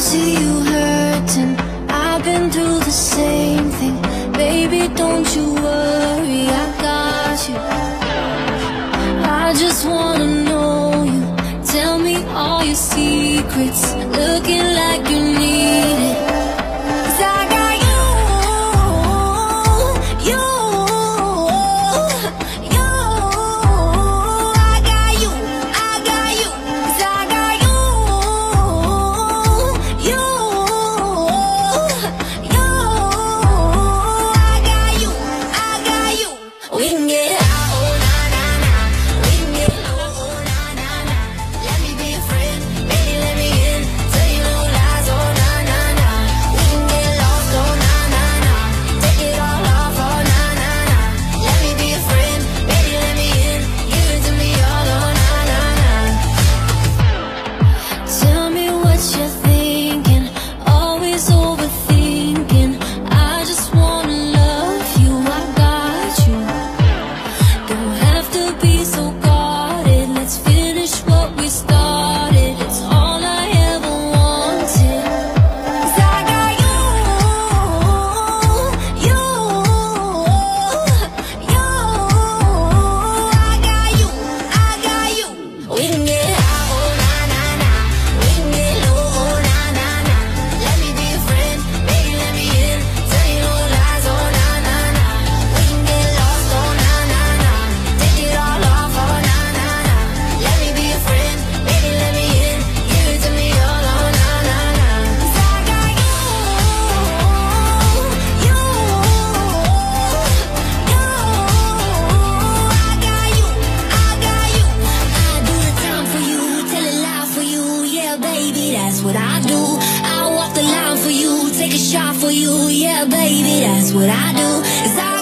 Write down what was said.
see you hurting. I've been through the same thing. Baby, don't you worry, I got you. I just wanna know you. Tell me all your secrets. Looking like you what I do. I walk the line for you, take a shot for you. Yeah, baby, that's what I do.